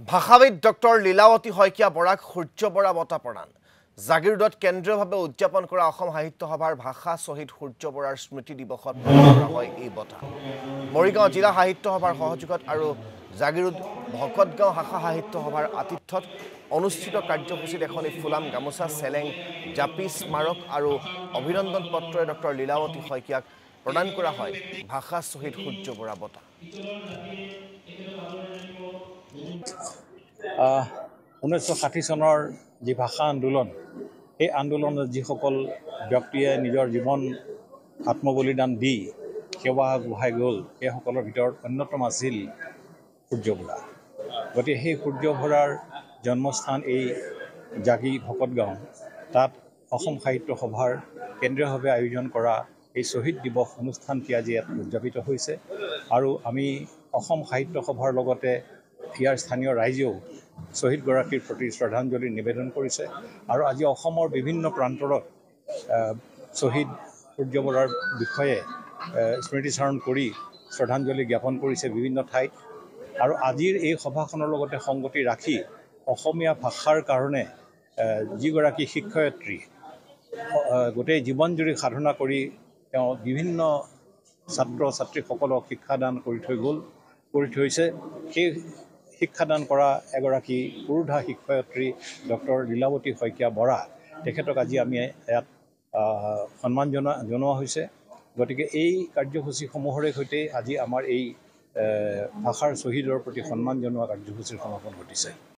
ভাষাবিদ doctor Lilawati Saikia বৰাক সূৰ্য বৰা বঁটা প্ৰদান। জাগিৰোডত কেন্দ্ৰীয়ভাৱে উদযাপন কৰা অসম সাহিত্য সভাৰ ভাষা শ্বহীদ সূৰ্য বৰাৰ স্মৃতি দিৱসত হয় এই বঁটা। মৰিগাঁও জিলা সাহিত্য সভাৰ সহযোগত আৰু জাগিৰোড ভকতগাঁও শাখা সাহিত্য সভাৰ আতিথ্যত অনুষ্ঠিত কাৰ্যসূচীত এখনি ফুলাম গামোচা চেলেং জাপি স্মাৰক আৰু অভিনন্দন পত্ৰৰে ডক্টৰ লীলাৱতী শইকীয়াক প্ৰদান কৰা হয়। ভাষা শ্বহীদ সূৰ্য বৰা বঁটা ঊনৈছশ ষাঠি চনৰ যি ভাষা আন্দোলন সেই আন্দোলনত যিসকল ব্যক্তিয়ে নিজৰ জীৱন আত্মবলিদান দি সেৱা আগবঢ়াই গ'ল সেইসকলৰ ভিতৰত অন্যতম আছিল সূৰ্য বৰা। গতিকে সেই সূৰ্য বৰাৰ জন্মস্থান এই জাগি ভকতগাঁও। তাত অসম সাহিত্য সভাৰ কেন্দ্ৰীয়ভাৱে আয়োজন কৰা এই শ্বহীদ দিৱস অনুষ্ঠানটি আজি ইয়াত উদযাপিত হৈছে। আৰু আমি অসম সাহিত্য সভাৰ লগতে ইয়াৰ স্থানীয় ৰাইজেও শ্বহীদগৰাকীৰ প্ৰতি শ্ৰদ্ধাঞ্জলি নিবেদন কৰিছে। আৰু আজি অসমৰ বিভিন্ন প্ৰান্তৰত শ্বহীদ সূৰ্য বৰাৰ বিষয়ে স্মৃতিচাৰণ কৰি শ্ৰদ্ধাঞ্জলি জ্ঞাপন কৰিছে বিভিন্ন ঠাইত। আৰু আজিৰ এই সভাখনৰ লগতে সংগতি ৰাখি অসমীয়া ভাষাৰ কাৰণে যিগৰাকী শিক্ষয়িত্ৰী গোটেই জীৱনজুৰি সাধনা কৰি তেওঁ বিভিন্ন ছাত্ৰ ছাত্ৰীসকলক শিক্ষাদান কৰি থৈ গ'ল কৰি থৈছে। সেই শিক্ষাদান কৰা এগৰাকী পুৰোধা শিক্ষয়িত্ৰী ডক্টৰ লীলাৱতী শইকীয়া বৰা তেখেতক আজি আমি ইয়াত সন্মান জনোৱা জনোৱা হৈছে। গতিকে এই কাৰ্যসূচীসমূহৰে সৈতে আজি আমাৰ এই ভাষাৰ শ্বহীদৰ প্ৰতি সন্মান জনোৱা কাৰ্যসূচীৰ সমাপন ঘটিছে।